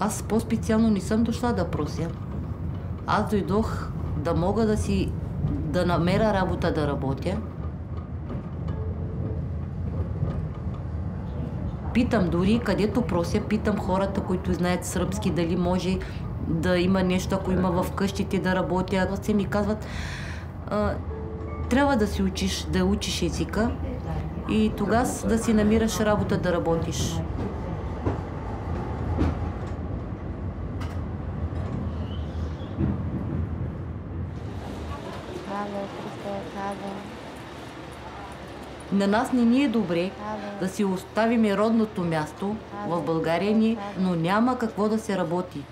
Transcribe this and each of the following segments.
Аз по-специално не съм дошла да прося. Аз дойдох да мога да си да намеря работа да работя. Питам дори където прося, питам хората, които знаят сръбски, дали може да има нещо, ако има в къщите да работя. Те ми казват, трябва да си учиш, да учиш езика и тогава да си намираш работа да работиш. На нас не ни е добре да си оставим родното място в България ни, но няма какво да се работи.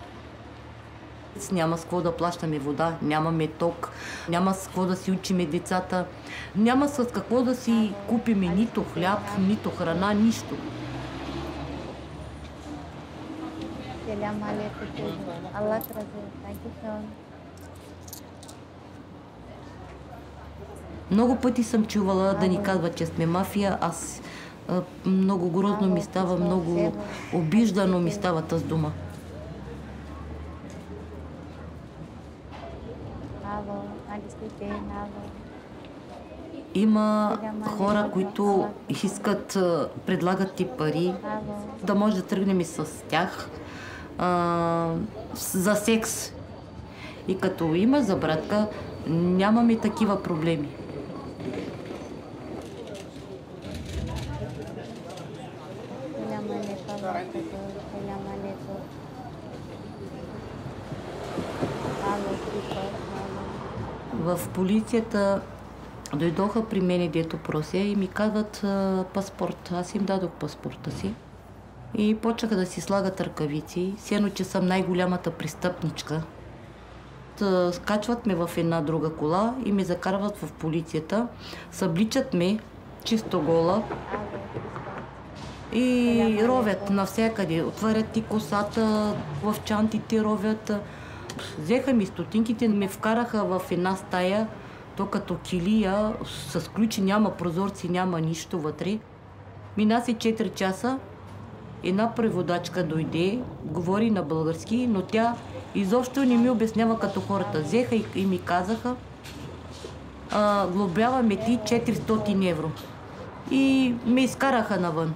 Няма с какво да плащаме вода, нямаме ток, няма с какво да си учиме децата, няма с какво да си купиме нито хляб, нито храна, нищо. Много пъти съм чувала да ни казват, че сме мафия. Аз много грозно ми става, много обиждано ми става тази дума. Има хора, които искат, предлагат ти пари, да може да тръгнем и с тях а, за секс. И като има за братка, нямаме такива проблеми. В полицията дойдоха при мене, дето прося и ми казват паспорт. Аз им дадох паспорта си. И почнаха да си слагат ръкавици. Сено, че съм най-голямата престъпничка. Скачват ме в една друга кола и ме закарват в полицията. Събличат ме чисто гола и ровят навсякъде. Отварят ти косата, в чантите ровят. Взеха ми стотинките, ме вкараха в една стая, то като килия, с ключи няма прозорци, няма нищо вътре. Мина се 4 часа, една преводачка дойде, говори на български, но тя изобщо не ми обяснява като хората. Взеха и, и ми казаха, глобяваме ти 400 евро. И ме изкараха навън.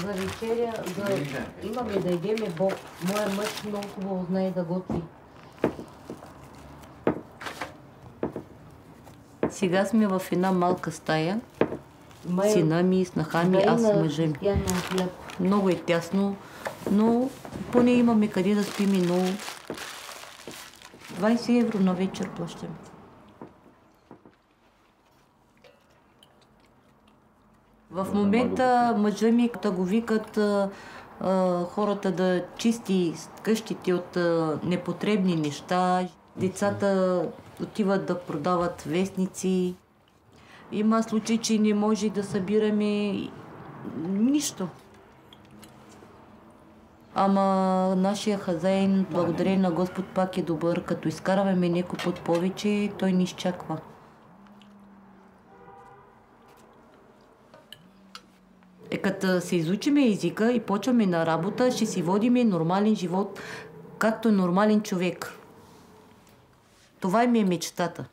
За вечеря, за... имаме да идеме Бог. Моя мъж много хубаво знае да готви. Сега сме в една малка стая. Май... Сина ми, снаха ми, аз мъжа ми. Много е тясно, но поне имаме къде да спим и много. 20 евро на вечер плащаме. В момента мъжа ми да го викат хората да чисти къщите от непотребни неща. Децата отиват да продават вестници. Има случаи, че не може да събираме нищо. Ама нашия хазаин, благодарение на Господ, пак е добър. Като изкарваме някой път повече, той ни изчаква. Е, като се изучиме езика и почваме на работа, ще си водиме нормален живот, както нормален човек. Това ми е мечтата.